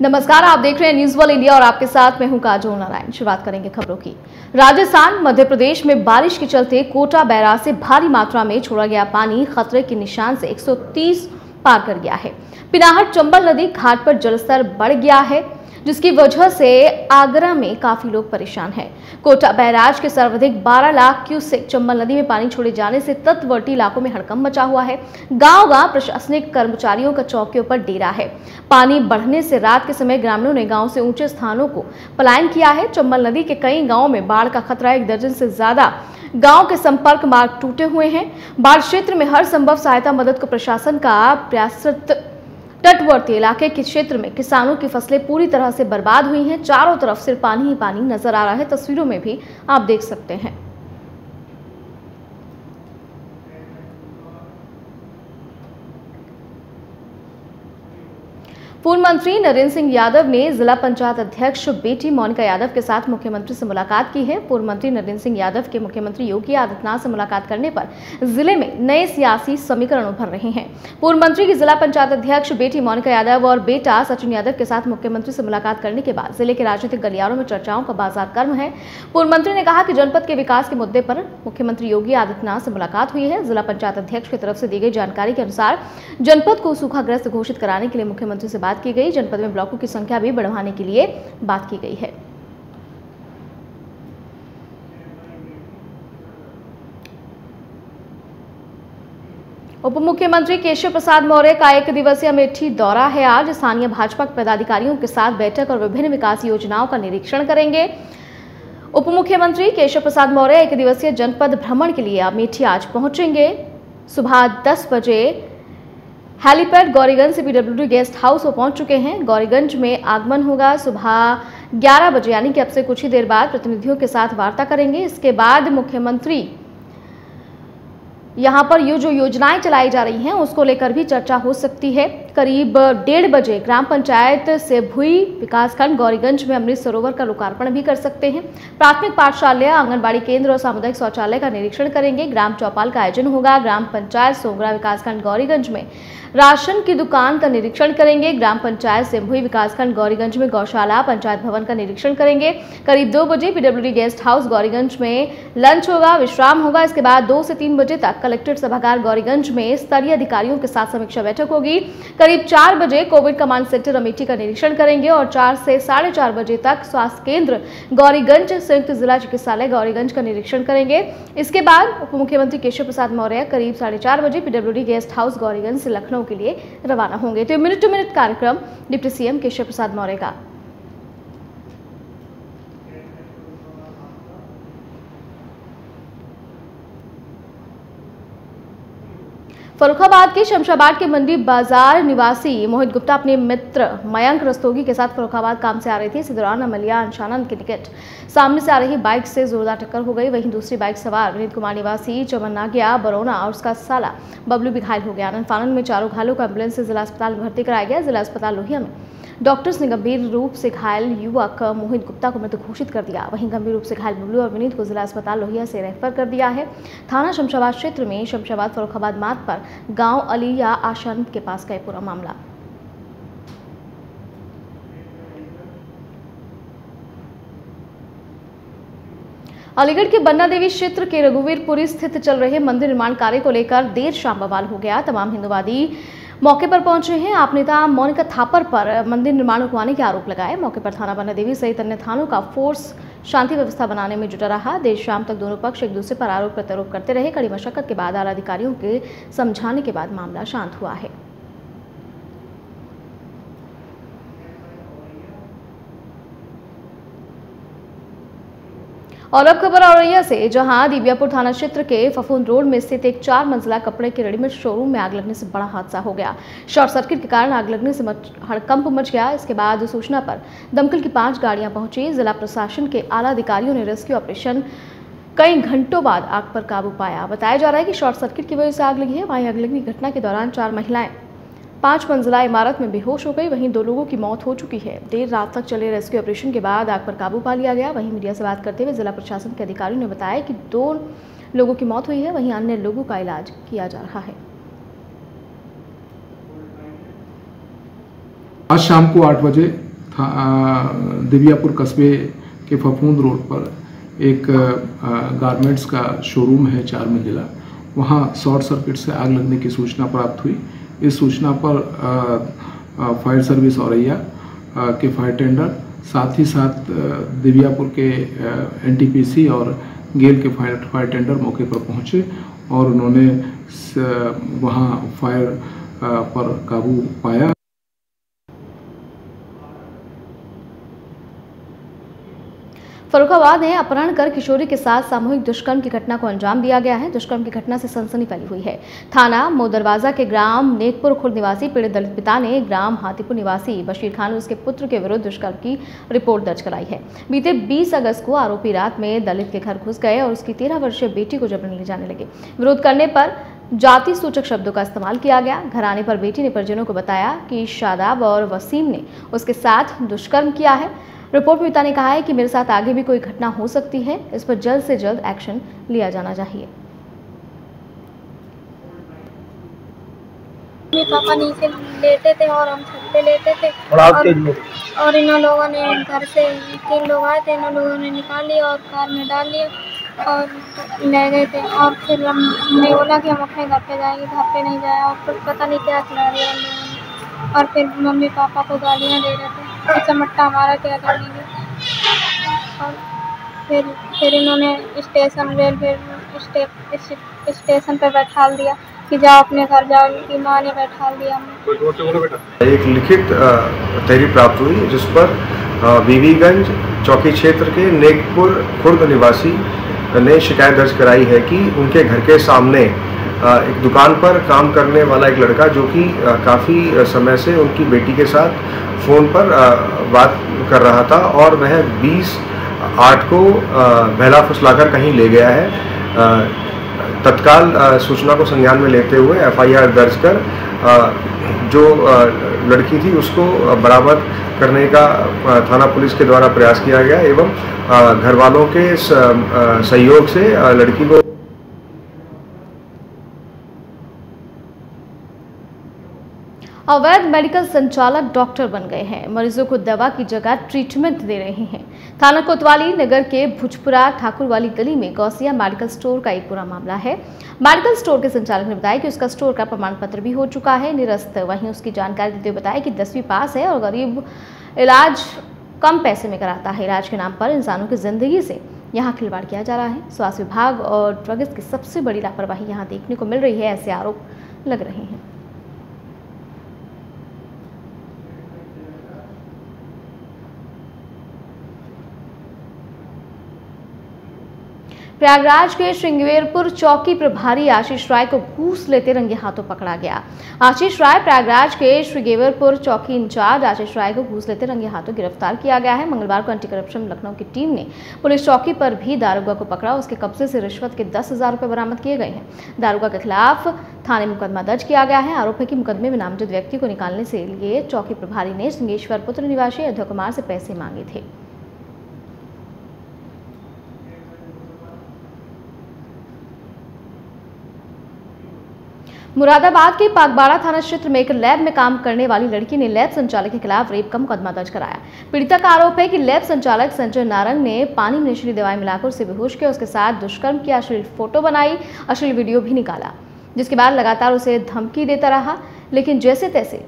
नमस्कार, आप देख रहे हैं न्यूज़ वर्ल्ड इंडिया और आपके साथ मैं हूँ काजोल नारायण। शुरुआत करेंगे खबरों की। राजस्थान मध्य प्रदेश में बारिश के चलते कोटा बैराज से भारी मात्रा में छोड़ा गया पानी खतरे के निशान से 130 पार कर गया है। पिनाहट, चंबल नदी घाट पर जलस्तर बढ़ गया है। जिसकी वजह से आगरा में काफ़ी लोग परेशान हैं। कोटा बैराज के सर्वाधिक 12 लाख क्यूसेक चंबल नदी में पानी छोड़े जाने से तटवर्ती इलाकों में हड़कंप मचा हुआ है। गाँव गाँव प्रशासनिक कर्मचारियों का चौकियों पर डेरा है। पानी बढ़ने से रात के समय ग्रामीणों ने गाँव से ऊँचे स्थानों को पलायन किया है। चंबल नदी के कई गाँव में बाढ़ का खतरा एक दर्जन से ज़्यादा गाँव के संपर्क मार्ग टूटे हुए हैं। बाढ़ क्षेत्र में हर संभव सहायता मदद को प्रशासन का प्रयासरत तटवर्ती इलाके के क्षेत्र में किसानों की फ़सलें पूरी तरह से बर्बाद हुई हैं। चारों तरफ़ सिर्फ़ पानी ही पानी नज़र आ रहा है। तस्वीरों में भी आप देख सकते हैं। पूर्व मंत्री नरेंद्र सिंह यादव ने जिला पंचायत अध्यक्ष बेटी मोनिका यादव के साथ मुख्यमंत्री से मुलाकात की है। पूर्व मंत्री नरेंद्र सिंह यादव के मुख्यमंत्री योगी आदित्यनाथ से मुलाकात करने पर ज़िले में नए सियासी समीकरण उभर रहे हैं। पूर्व मंत्री की जिला पंचायत अध्यक्ष बेटी मोनिका यादव और बेटा सचिन यादव के साथ मुख्यमंत्री से मुलाकात करने के बाद ज़िले के राजनीतिक गलियारों में चर्चाओं का बाज़ार कर्म है। पूर्व मंत्री ने कहा कि जनपद के विकास के मुद्दे पर मुख्यमंत्री योगी आदित्यनाथ से मुलाकात हुई है। जिला पंचायत अध्यक्ष की तरफ़ से दी गई जानकारी के अनुसार जनपद को सूखाग्रस्त घोषित कराने के लिए मुख्यमंत्री से बात बात की गई। जनपद में ब्लॉकों की संख्या भी बढ़वाने के लिए बात की गई है। उप मुख्यमंत्री केशव प्रसाद मौर्य का एक दिवसीय अमेठी दौरा है आज। स्थानीय भाजपा के पदाधिकारियों के साथ बैठक और विभिन्न विकास योजनाओं का निरीक्षण करेंगे। उप मुख्यमंत्री केशव प्रसाद मौर्य एक दिवसीय जनपद भ्रमण के लिए अमेठी आज पहुँचेंगे। सुबह 10 बजे हेलीपैड गौरीगंज से पीडब्ल्यूडी गेस्ट हाउस वो पहुँच चुके हैं। गौरीगंज में आगमन होगा सुबह 11 बजे, यानी कि अब से कुछ ही देर बाद प्रतिनिधियों के साथ वार्ता करेंगे। इसके बाद मुख्यमंत्री यहाँ पर ये जो योजनाएँ चलाई जा रही हैं, उसको लेकर भी चर्चा हो सकती है। करीब डेढ़ बजे ग्राम पंचायत से भुई विकासखंड गौरीगंज में अमृत सरोवर का लोकार्पण भी कर सकते हैं। प्राथमिक पाठशाला आंगनबाड़ी केंद्र और सामुदायिक शौचालय का निरीक्षण करेंगे। ग्राम चौपाल का आयोजन होगा। ग्राम पंचायत सोगरा विकासखंड गौरीगंज में राशन की दुकान का निरीक्षण करेंगे। ग्राम पंचायत सिम्भुई विकासखंड गौरीगंज में गौशाला, पंचायत भवन का निरीक्षण करेंगे। करीब दो बजे पीडब्ल्यूडी गेस्ट हाउस गौरीगंज में लंच होगा, विश्राम होगा। इसके बाद दो से तीन बजे तक कलेक्ट्रेट सभागार गौरीगंज में स्तरीय अधिकारियों के साथ समीक्षा बैठक होगी। करीब चार बजे कोविड कमांड सेंटर अमेठी का निरीक्षण करेंगे और चार से साढ़े चार बजे तक स्वास्थ्य केंद्र गौरीगंज संयुक्त जिला चिकित्सालय गौरीगंज का निरीक्षण करेंगे। इसके बाद उप मुख्यमंत्री केशव प्रसाद मौर्य करीब साढ़े चार बजे पीडब्ल्यूडी गेस्ट हाउस गौरीगंज से लखनऊ के लिए रवाना होंगे। तो मिनट टू मिनट कार्यक्रम, डिप्टी सीएम केशव प्रसाद मौर्य का। फरुखाबाद के शमशाबाद के मंडी बाज़ार निवासी मोहित गुप्ता अपने मित्र मयंक रस्तोगी के साथ फरुखाबाद काम से आ रहे थे। इसी दौरान अमलिया अंशानंद के निकट सामने से आ रही बाइक से जोरदार टक्कर हो गई। वहीं दूसरी बाइक सवार विनीत कुमार निवासी चमन बरौना और उसका साला बबलू भी घायल हो गया। आनंद फानंद में चारों घायलों को एंबुलेंस से जिला अस्पताल में भर्ती कराया गया। जिला अस्पताल लोहिया में डॉक्टर्स ने गंभीर रूप से घायल युवक, मोहित गुप्ता को मृत घोषित कर दिया। वहीं गंभीर रूप से घायल बबलू और विनीत को जिला अस्पताल लोहिया से रेफर कर दिया है। थाना शमशाबाद क्षेत्र में शमशाबाद फरुखाबाद मार्ग पर गाँव अलिया आशन के पास का पूरा मामला। अलीगढ़ के बन्ना देवी क्षेत्र के रघुवीरपुरी स्थित चल रहे मंदिर निर्माण कार्य को लेकर देर शाम बवाल हो गया। तमाम हिंदुवादी मौके पर पहुँचे हैं। आप नेता मोनिका थापर पर मंदिर निर्माण रुकवाने के आरोप लगाए। मौके पर थाना बना देवी सहित अन्य थानों का फोर्स शांति व्यवस्था बनाने में जुटा रहा। देर शाम तक दोनों पक्ष एक दूसरे पर आरोप प्रत्यारोप करते रहे। कड़ी मशक्कत के बाद आला अधिकारियों के समझाने के बाद मामला शांत हुआ है। और अब खबर औरैया से, जहाँ दिव्यापुर थाना क्षेत्र के फफून रोड में स्थित एक चार मंजिला कपड़े के रेडीमेड शोरूम में आग लगने से बड़ा हादसा हो गया। शॉर्ट सर्किट के कारण आग लगने से हड़कंप मच गया। इसके बाद सूचना पर दमकल की पाँच गाड़ियाँ पहुँची। जिला प्रशासन के आला अधिकारियों ने रेस्क्यू ऑपरेशन कई घंटों बाद आग पर काबू पाया। बताया जा रहा है कि शॉर्ट सर्किट की वजह से आग लगी है। वहीं आग लगने की घटना के दौरान चार महिलाएँ पाँच मंजिला इमारत में बेहोश हो गई वहीं दो लोगों की मौत हो चुकी है। देर रात तक चले रेस्क्यू ऑपरेशन के बाद आग पर काबू पा लिया गया। वहीं मीडिया से बात करते हुए जिला प्रशासन के अधिकारियों ने बताया कि दो लोगों की मौत हुई है, वहीं अन्य लोगों का इलाज किया जा रहा है। आज शाम को आठ बजे दिव्यापुर कस्बे के फफूंद रोड पर एक गारमेंट्स का शोरूम है चार मंजिला। वहाँ शॉर्ट सर्किट से आग लगने की सूचना प्राप्त हुई। इस सूचना पर फायर सर्विस औरैया के फायर टेंडर साथ ही साथ दिव्यापुर के एनटीपीसी और गेल के फायर फायर टेंडर मौके पर पहुँचे और उन्होंने वहाँ फायर पर काबू पाया। फरुखाबाद में अपहरण कर किशोरी के साथ सामूहिक दुष्कर्म की घटना को अंजाम दिया गया है। दुष्कर्म की घटना से सनसनी फैली हुई है। थाना मोदरवाजा के ग्राम नेकपुर खुर्द निवासी पीड़ित दलित पिता ने ग्राम हाथीपुर निवासी बशीर खान और उसके पुत्र के विरुद्ध दुष्कर्म की रिपोर्ट दर्ज कराई है। बीते बीस अगस्त को आरोपी रात में दलित के घर घुस गए और उसकी तेरह वर्षीय बेटी को जबरन ले जाने लगे। विरोध करने पर जाति सूचक शब्दों का इस्तेमाल किया गया। घर आने पर बेटी ने परिजनों को बताया कि शादाब और वसीम ने उसके साथ दुष्कर्म किया है। रिपोर्ट में पिता ने कहा है कि मेरे साथ आगे भी कोई घटना हो सकती है। इस पर जल्द से जल्द एक्शन लिया जाना चाहिए। पापा नीचे लेते थे और हम छत पे लेते थे। और, इन लोगों ने घर से तीन लोग आए थे। इन लोगों ने निकाल लिया और कार में डाल लिया और ले गए थे। और फिर हमने बोला कि हम अपने घर पे जाएँगे। घर पे नहीं जाए और फिर पता नहीं क्या खिला दिया और फिर मम्मी पापा को गालियाँ दे रहे थे चमट्टा हमारा क्या कर लेंगे और फिर फिर इन्होंने स्टेशन रेलवे स्टेशन पर बैठा दिया कि जाओ अपने घर, जाओ, इनकी माँ ने बैठा दिया हमें। एक लिखित तहरीर प्राप्त हुई, जिस पर बीवीगंज चौकी क्षेत्र के नेकपुर खुर्द निवासी ने शिकायत दर्ज कराई है कि उनके घर के सामने एक दुकान पर काम करने वाला एक लड़का जो कि काफ़ी समय से उनकी बेटी के साथ फ़ोन पर बात कर रहा था और वह 20 आठ को बहला फुसलाकर कहीं ले गया है। तत्काल सूचना को संज्ञान में लेते हुए एफआईआर दर्ज कर जो लड़की थी उसको बरामद करने का थाना पुलिस के द्वारा प्रयास किया गया एवं घर वालों के सहयोग से लड़की को अवैध मेडिकल संचालक डॉक्टर बन गए हैं। मरीजों को दवा की जगह ट्रीटमेंट दे रहे हैं। थाना कोतवाली नगर के भुजपुरा ठाकुर वाली गली में गौसिया मेडिकल स्टोर का एक पूरा मामला है। मेडिकल स्टोर के संचालक ने बताया कि उसका स्टोर का प्रमाण पत्र भी हो चुका है। निरस्त वहीं उसकी जानकारी देते हुए बताया कि दसवीं पास है और गरीब इलाज कम पैसे में कराता है। इलाज के नाम पर इंसानों की ज़िंदगी से यहाँ खिलवाड़ किया जा रहा है। स्वास्थ्य विभाग और ड्रग्स की सबसे बड़ी लापरवाही यहाँ देखने को मिल रही है, ऐसे आरोप लग रहे हैं। प्रयागराज के श्रृंगवेरपुर चौकी प्रभारी आशीष राय को घूस लेते रंगे हाथों पकड़ा गया। आशीष राय प्रयागराज के श्रीगेवरपुर चौकी इंचार्ज आशीष राय को घूस लेते रंगे हाथों गिरफ़्तार किया गया है। मंगलवार को एंटी करप्शन लखनऊ की टीम ने पुलिस चौकी पर भी दारोगा को पकड़ा। उसके कब्जे से रिश्वत के दस हज़ार बरामद किए गए हैं। दारोगा के खिलाफ थाने मुकदमा दर्ज किया गया है। आरोप है कि मुकदमे में नामजद व्यक्ति को निकालने से लिए चौकी प्रभारी ने सिंगेश्वर पुत्र निवासी अध्यय कुमार से पैसे मांगे थे। मुरादाबाद के पागबाड़ा थाना क्षेत्र में एक लैब में काम करने वाली लड़की ने लैब संचालक के खिलाफ रेप का मुकदमा दर्ज कराया। पीड़िता का आरोप है कि लैब संचालक संजय नारंग ने पानी में नशीली दवाई मिलाकर उसे बेहोश किया, उसके साथ दुष्कर्म किया, अश्लील फ़ोटो बनाई, अश्लील वीडियो भी निकाला, जिसके बाद लगातार उसे धमकी देता रहा, लेकिन जैसे तैसे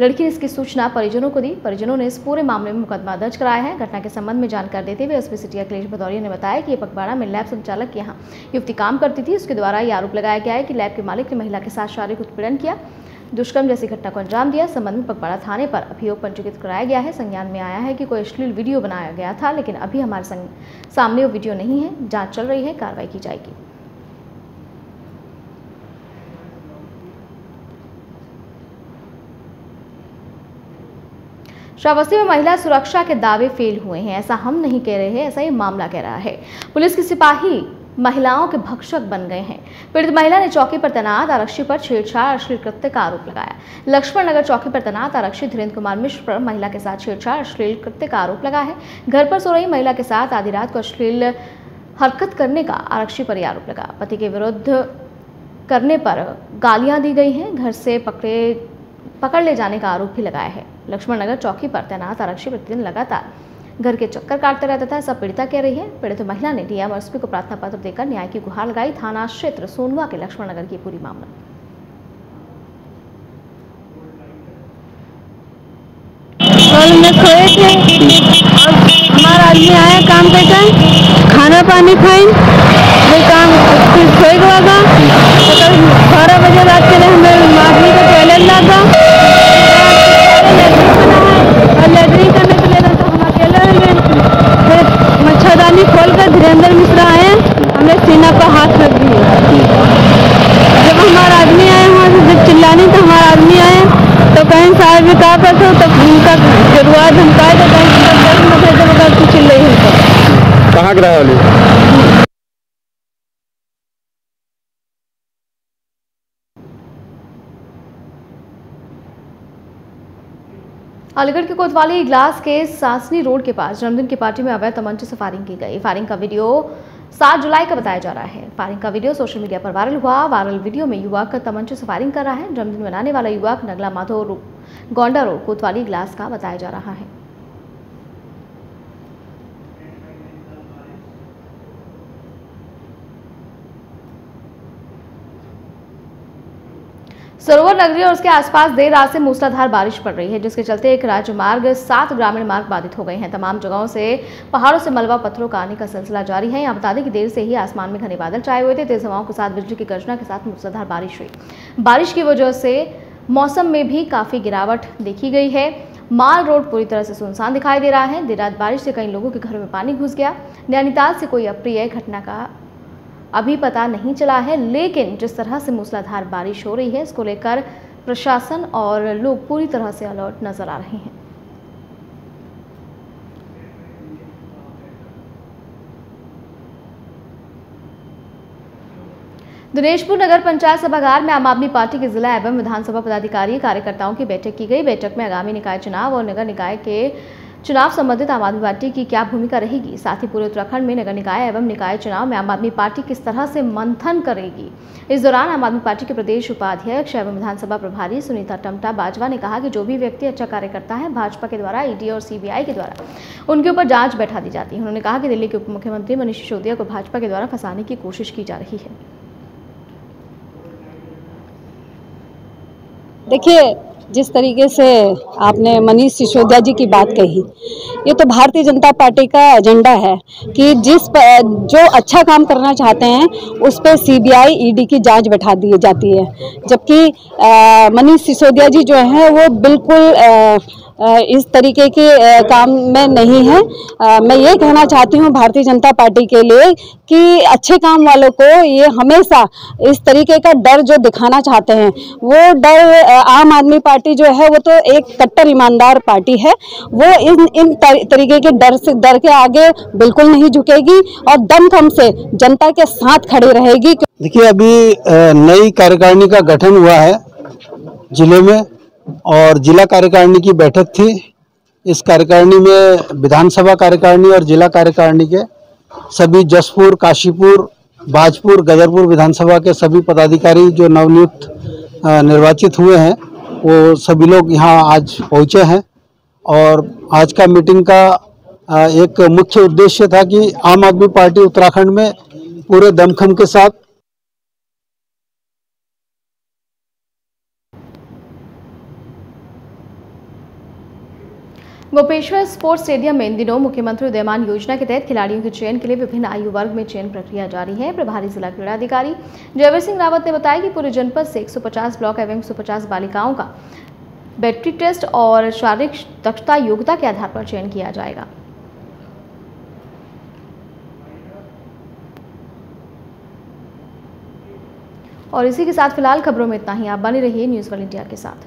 लड़की ने इसकी सूचना परिजनों को दी। परिजनों ने इस पूरे मामले में मुकदमा दर्ज कराया है। घटना के संबंध में जानकारी देते हुए एसपी सिटी अखिलेश भदौरिया ने बताया कि पकवाड़ा में लैब संचालक के यहाँ युवती काम करती थी। उसके द्वारा ये आरोप लगाया गया है कि लैब के मालिक ने महिला के साथ शारीरिक उत्पीड़न किया। दुष्कर्म जैसी घटना को अंजाम दिया। संबंध में पकवाड़ा थाने पर अभियोग पंजीकृत कराया गया है। संज्ञान में आया है कि कोई अश्लील वीडियो बनाया गया था, लेकिन अभी हमारे सामने वो वीडियो नहीं है। जाँच चल रही है। कार्रवाई की जाएगी। श्रावस्ती में महिला सुरक्षा के दावे फेल हुए हैं। ऐसा हम नहीं कह रहे हैं, ऐसा ये मामला कह रहा है। पुलिस के सिपाही महिलाओं के भक्षक बन गए हैं। पीड़ित महिला ने चौकी पर तैनात आरक्षी पर छेड़छाड़ अश्लील कृत्य का आरोप लगाया। लक्ष्मण नगर चौकी पर तैनात आरक्षी धीरेन्द्र कुमार मिश्र पर महिला के साथ छेड़छाड़ अश्लील कृत्य का आरोप लगा है। घर पर सो रही महिला के साथ आधी रात को अश्लील हरकत करने का आरक्षी पर आरोप लगा। पति के विरुद्ध करने पर गालियाँ दी गई हैं। घर से पकड़े पकड़ ले जाने का आरोप भी लगाया है। लक्ष्मण नगर चौकी पर तैनात आरक्षी प्रतिदिन लगातार घर के चक्कर काटते रहता था, सब पीड़िता कह रही है। पीड़ित महिला ने डीएम और एसपी को प्रार्थना पत्र देकर न्याय की गुहार लगाई। थाना क्षेत्र सोनवा के लक्ष्मण नगर की पूरी मामला। कल में सोए थे। हमारा आदमी आया, काम करके खाना पानी खाई। फिर काम, फिर सोए हुआ था। तो कल बारह बजे रात के लिए हमें आदमी का टॉयलेट लगा और लेटरिन करने के लिए तो हम अकेले रह गए फिर मच्छरदानी खोल कर धीरेन्द्र मिश्रा आए हमने सीना पर हाथ रख दिए जब हमारा आदमी आया वहाँ से जब चिल्लाने तो हमारा आदमी आया तो कहीं साहब भी कहा करते तो उनका ज़रूर धमकाए तो कहीं दस मिनट जब अगर कुछ चिल्ले ही वाली। अलीगढ़ के कोतवाली ग्लास के सासनी रोड के पास जन्मदिन की पार्टी में अवैध तमंचे से फायरिंग की गई। फायरिंग का वीडियो 7 जुलाई का बताया जा रहा है। फायरिंग का वीडियो सोशल मीडिया पर वायरल हुआ। वायरल वीडियो में युवक तमंचे से फायरिंग कर रहा है। जन्मदिन मनाने वाला युवक नगला माधो गोंडा रोड, कोतवाली ग्लास का बताया जा रहा है। सरोवर नगरी और उसके आसपास देर रात से मूसलाधार बारिश पड़ रही है, जिसके चलते एक राज्य मार्ग, सात ग्रामीण मार्ग बाधित हो गए हैं। तमाम जगहों से पहाड़ों से मलबा पत्थरों का आने का सिलसिला जारी है। यहाँ बता दें कि देर से ही आसमान में घने बादल छाए हुए थे। तेज हवाओं के साथ बिजली की गर्जना के साथ मूसलाधार बारिश हुई। बारिश की वजह से मौसम में भी काफ़ी गिरावट देखी गई है। माल रोड पूरी तरह से सुनसान दिखाई दे रहा है। देर रात बारिश से कई लोगों के घरों में पानी घुस गया। नैनीताल से कोई अप्रिय घटना का अभी पता नहीं चला है, लेकिन जिस तरह से मूसलाधार बारिश हो रही है, इसको लेकर प्रशासन और लोग पूरी तरह से अलर्ट नज़र आ रहे हैं। दिनेशपुर नगर पंचायत सभागार में आम आदमी पार्टी के जिला एवं विधानसभा पदाधिकारी, कार्यकर्ताओं की बैठक की गई। बैठक में आगामी निकाय चुनाव और नगर निकाय के चुनाव संबंधित आम आदमी पार्टी की क्या भूमिका रहेगी? साथ ही पूरे उत्तराखंड में नगर निकाय एवं निकाय चुनाव में आम आदमी पार्टी किस तरह से मंथन करेगी? इस दौरान आम आदमी पार्टी के प्रदेश उपाध्यक्ष एवं विधानसभा प्रभारी सुनीता टमटा बाजवा ने कहा कि जो भी व्यक्ति अच्छा कार्य करता है, भाजपा के द्वारा, ईडी और सीबीआई के द्वारा, उनके ऊपर जाँच बैठा दी जाती है। उन्होंने कहा कि दिल्ली के उप मुख्यमंत्री मनीष सिसोदिया को भाजपा के द्वारा फंसाने की कोशिश की जा रही है। देखिए जिस तरीके से आपने मनीष सिसोदिया जी की बात कही ये तो भारतीय जनता पार्टी का एजेंडा है कि जिस जो अच्छा काम करना चाहते हैं उस पर सीबीआई ईडी की जाँच बैठा दी जाती है। जबकि मनीष सिसोदिया जी जो हैं वो बिल्कुल आ, इस तरीके के काम में नहीं है। मैं ये कहना चाहती हूँ भारतीय जनता पार्टी के लिए कि अच्छे काम वालों को ये हमेशा इस तरीके का डर जो दिखाना चाहते हैं, वो डर आम आदमी पार्टी जो है, वो तो एक कट्टर ईमानदार पार्टी है। वो इन इन तरीके के डर से, डर के आगे बिल्कुल नहीं झुकेगी और दमखम से जनता के साथ खड़ी रहेगी। देखिए, अभी नई कार्यकारिणी का गठन हुआ है ज़िले में। और जिला कार्यकारिणी की बैठक थी। इस कार्यकारिणी में विधानसभा कार्यकारिणी और जिला कार्यकारिणी के सभी जसपुर, काशीपुर, बाजपुर गजरपुर विधानसभा के सभी पदाधिकारी जो नवनियुक्त निर्वाचित हुए हैं, वो सभी लोग यहाँ आज पहुँचे हैं। और आज का मीटिंग का एक मुख्य उद्देश्य था कि आम आदमी पार्टी उत्तराखंड में पूरे दमखम के साथ गोपेश्वर स्पोर्ट्स स्टेडियम में इन दिनों मुख्यमंत्री उदयमान योजना के तहत खिलाड़ियों के चयन के लिए विभिन्न आयु वर्ग में चयन प्रक्रिया जारी है। प्रभारी जिला क्रीड़ा अधिकारी जयवीर सिंह रावत ने बताया कि पूरे जनपद से 150 ब्लॉक एवं 150 बालिकाओं का बैटरी टेस्ट और शारीरिक दक्षता योग्यता के आधार पर चयन किया जाएगा। और इसी के साथ फ़िलहाल खबरों में इतना ही। आप बने रहिए न्यूज़ वन इंडिया के साथ।